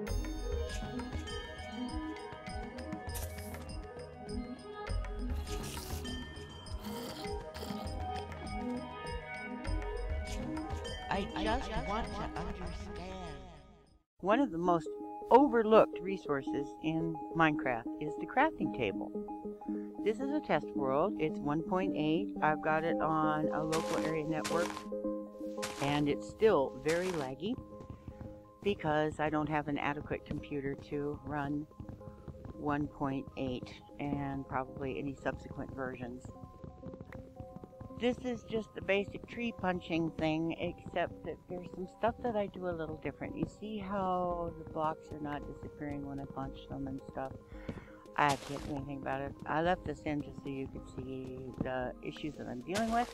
I just want to understand. One of the most overlooked resources in Minecraft is the crafting table. This is a test world. It's 1.8. I've got it on a local area network and it's still very laggy because I don't have an adequate computer to run 1.8 and probably any subsequent versions. This is just the basic tree punching thing, except that there's some stuff that I do a little different. You see how the blocks are not disappearing when I punch them and stuff? I can't do anything about it. I left this in just so you could see the issues that I'm dealing with.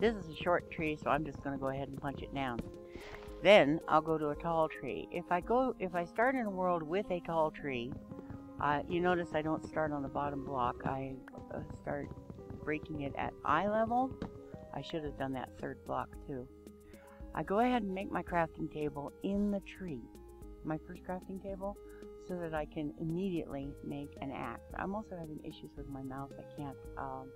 This is a short tree, so I'm just going to go ahead and punch it down. Then I'll go to a tall tree. If I go, if I start in a world with a tall tree, uh, you notice I don't start on the bottom block. I uh, start breaking it at eye level. I should have done that third block too. I go ahead and make my crafting table in the tree, my first crafting table, so that I can immediately make an axe. I'm also having issues with my mouse. I can't um,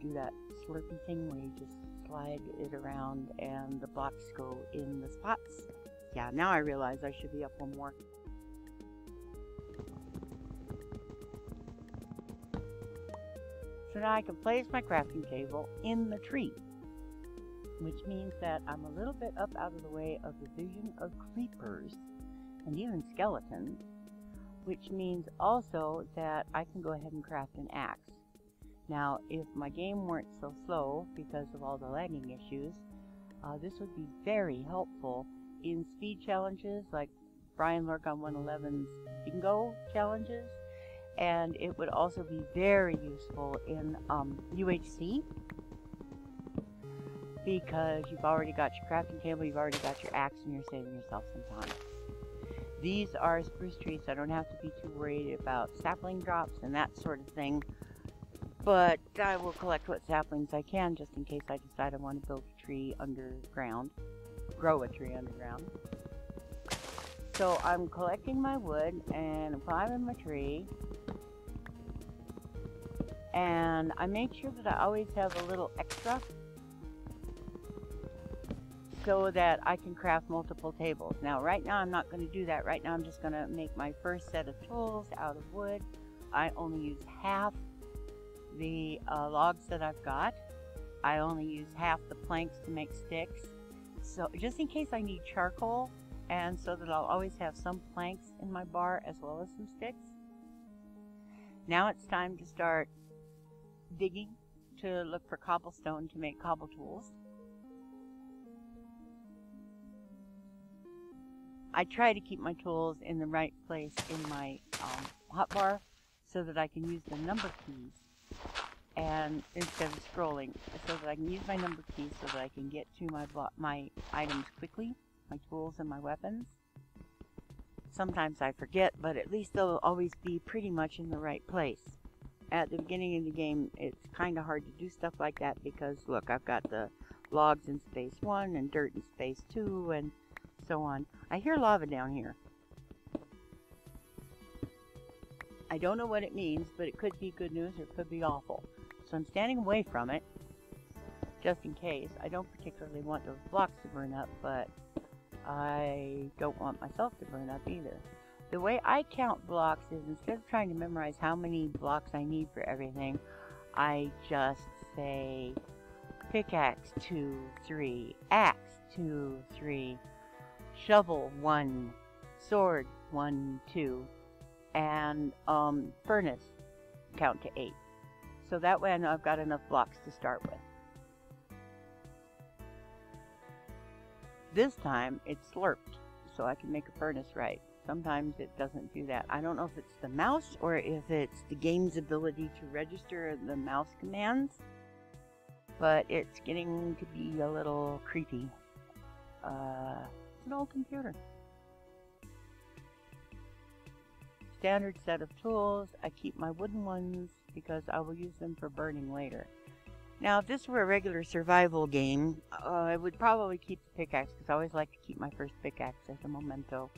do that slurpy thing where you just slide it around and the blocks go in the spots. Yeah, now I realize I should be up one more. So now I can place my crafting table in the tree, which means that I'm a little bit up out of the way of the vision of creepers and even skeletons, which means also that I can go ahead and craft an axe. Now, if my game weren't so slow because of all the lagging issues, uh, this would be very helpful in speed challenges like Brian Lurk on 111's bingo challenges and it would also be very useful in um, UHC because you've already got your crafting table, you've already got your axe, and you're saving yourself some time. These are spruce trees, so I don't have to be too worried about sapling drops and that sort of thing. But I will collect what saplings I can just in case I decide I want to build a tree underground, grow a tree underground. So I'm collecting my wood and I'm climbing my tree and I make sure that I always have a little extra so that I can craft multiple tables. Now right now I'm not going to do that. Right now I'm just going to make my first set of tools out of wood. I only use half the uh, logs that I've got. I only use half the planks to make sticks. So just in case I need charcoal and so that I'll always have some planks in my bar as well as some sticks. Now it's time to start digging to look for cobblestone to make cobble tools. I try to keep my tools in the right place in my um, hotbar so that I can use the number keys and instead of scrolling so that I can use my number keys so that I can get to my my items quickly, my tools and my weapons. Sometimes I forget, but at least they'll always be pretty much in the right place at the beginning of the game, it's kind of hard to do stuff like that because, look, I've got the logs in space 1 and dirt in space 2 and so on. I hear lava down here. I don't know what it means, but it could be good news or it could be awful. So I'm standing away from it, just in case. I don't particularly want those blocks to burn up, but I don't want myself to burn up either. The way I count blocks is instead of trying to memorize how many blocks I need for everything, I just say pickaxe 2, 3, axe 2, 3, shovel 1, sword 1, 2, and um, furnace count to 8. So that way I know I've got enough blocks to start with. This time it slurped, so I can make a furnace right. Sometimes it doesn't do that. I don't know if it's the mouse or if it's the game's ability to register the mouse commands, but it's getting to be a little creepy. Uh, it's an old computer. Standard set of tools. I keep my wooden ones because I will use them for burning later. Now, if this were a regular survival game, uh, I would probably keep the pickaxe because I always like to keep my first pickaxe as a memento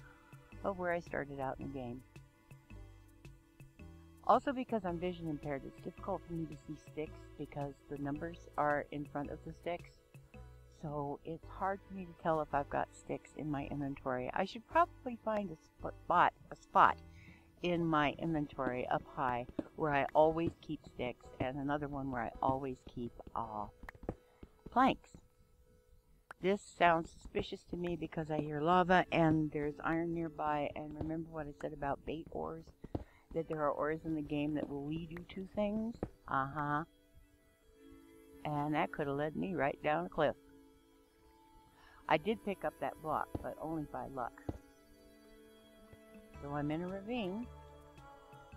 of where I started out in the game. Also because I'm vision impaired, it's difficult for me to see sticks because the numbers are in front of the sticks. So it's hard for me to tell if I've got sticks in my inventory. I should probably find a spot, a spot in my inventory up high where I always keep sticks and another one where I always keep uh, planks. This sounds suspicious to me because I hear lava and there's iron nearby and remember what I said about bait ores? That there are ores in the game that will lead you to things? Uh-huh. And that could have led me right down a cliff. I did pick up that block, but only by luck. So I'm in a ravine,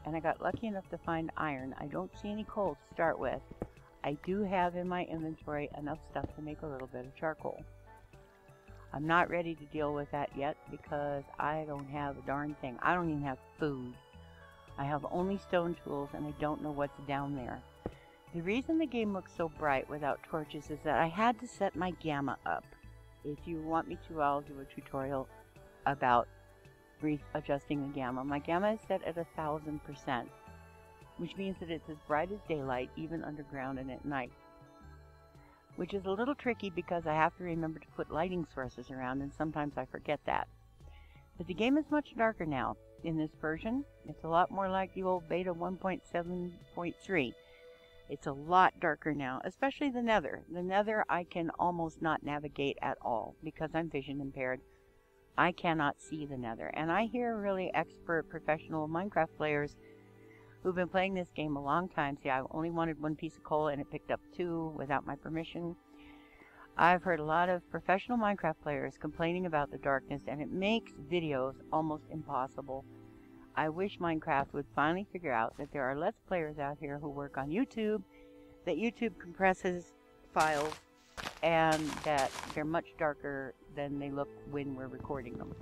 and I got lucky enough to find iron. I don't see any coal to start with. I do have in my inventory enough stuff to make a little bit of charcoal. I'm not ready to deal with that yet because I don't have a darn thing. I don't even have food. I have only stone tools and I don't know what's down there. The reason the game looks so bright without torches is that I had to set my gamma up. If you want me to, I'll do a tutorial about adjusting the gamma. My gamma is set at a thousand percent, which means that it's as bright as daylight, even underground and at night. Which is a little tricky because I have to remember to put lighting sources around, and sometimes I forget that. But the game is much darker now in this version. It's a lot more like the old beta 1.7.3. It's a lot darker now, especially the nether. The nether I can almost not navigate at all because I'm vision impaired. I cannot see the nether. And I hear really expert professional Minecraft players who've been playing this game a long time say I only wanted one piece of coal and it picked up two without my permission. I've heard a lot of professional Minecraft players complaining about the darkness and it makes videos almost impossible. I wish Minecraft would finally figure out that there are less players out here who work on YouTube, that YouTube compresses files and that they're much darker than they look when we're recording them.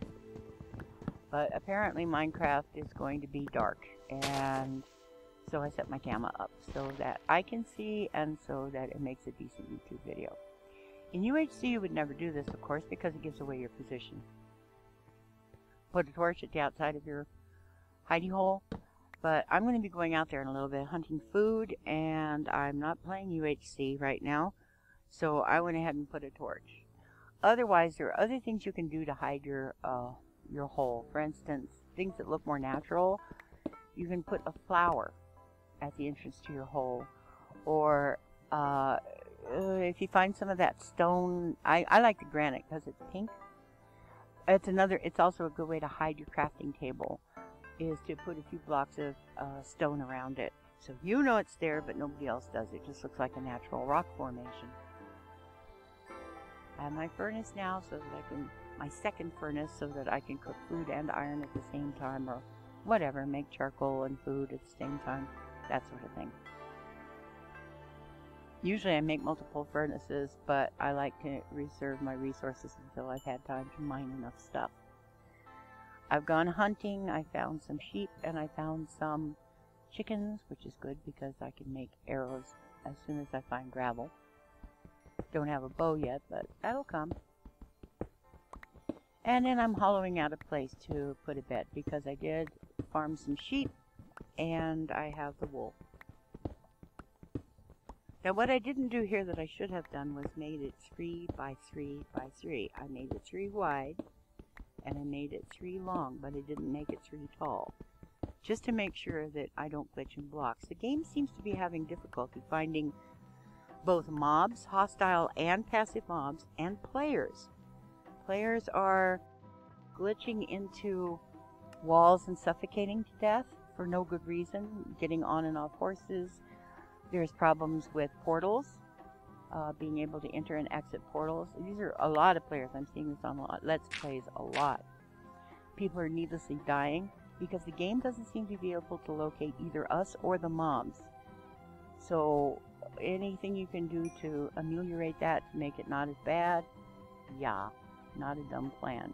But apparently Minecraft is going to be dark, and so I set my camera up so that I can see and so that it makes a decent YouTube video. In UHC you would never do this, of course, because it gives away your position. Put a torch at the outside of your hidey hole, but I'm going to be going out there in a little bit hunting food, and I'm not playing UHC right now. So I went ahead and put a torch. Otherwise, there are other things you can do to hide your uh, your hole. For instance, things that look more natural. You can put a flower at the entrance to your hole, or uh, uh if you find some of that stone, I, I like the granite because it's pink. It's another. It's also a good way to hide your crafting table, is to put a few blocks of uh, stone around it, so you know it's there, but nobody else does. It just looks like a natural rock formation. My furnace now so that I can, my second furnace so that I can cook food and iron at the same time or whatever, make charcoal and food at the same time, that sort of thing. Usually I make multiple furnaces, but I like to reserve my resources until I've had time to mine enough stuff. I've gone hunting, I found some sheep, and I found some chickens, which is good because I can make arrows as soon as I find gravel. Don't have a bow yet, but that'll come. And then I'm hollowing out a place to put a bed because I did farm some sheep and I have the wool. Now what I didn't do here that I should have done was made it 3 by 3 by 3. I made it 3 wide and I made it 3 long, but I didn't make it 3 tall. Just to make sure that I don't glitch in blocks. The game seems to be having difficulty finding both mobs, hostile and passive mobs, and players. Players are glitching into walls and suffocating to death for no good reason, getting on and off horses. There's problems with portals, uh, being able to enter and exit portals. These are a lot of players. I'm seeing this on a lot. Let's Plays a lot. People are needlessly dying because the game doesn't seem to be able to locate either us or the mobs. So anything you can do to ameliorate that to make it not as bad, yeah, not a dumb plan.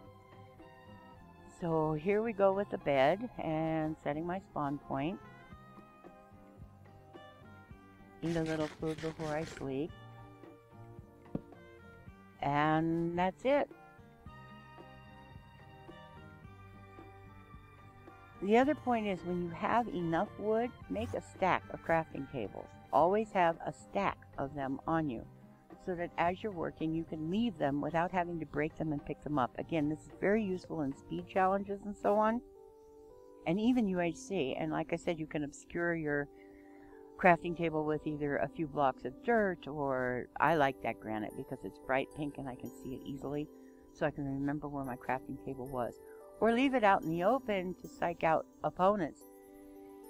So here we go with the bed and setting my spawn point. eat a little food before I sleep. And that's it. The other point is when you have enough wood, make a stack of crafting tables. Always have a stack of them on you so that as you're working you can leave them without having to break them and pick them up. Again, this is very useful in speed challenges and so on. And even UHC, and like I said, you can obscure your crafting table with either a few blocks of dirt or I like that granite because it's bright pink and I can see it easily so I can remember where my crafting table was. Or leave it out in the open to psych out opponents,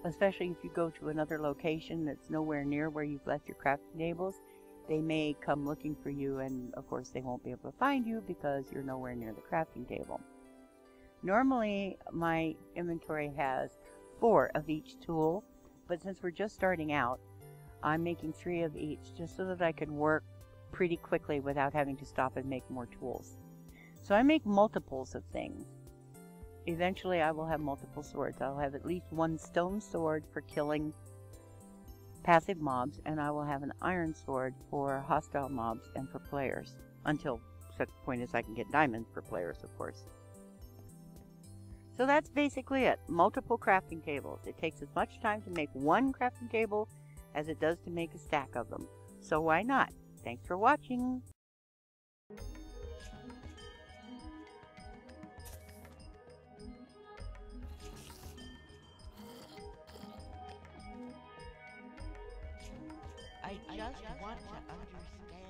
especially if you go to another location that's nowhere near where you've left your crafting tables. They may come looking for you and of course they won't be able to find you because you're nowhere near the crafting table. Normally my inventory has four of each tool but since we're just starting out, I'm making three of each just so that I can work pretty quickly without having to stop and make more tools. So I make multiples of things. Eventually I will have multiple swords. I'll have at least one stone sword for killing passive mobs, and I will have an iron sword for hostile mobs and for players. Until such point as I can get diamonds for players, of course. So that's basically it. Multiple crafting tables. It takes as much time to make one crafting table as it does to make a stack of them. So why not? Thanks for watching. Just want to understand.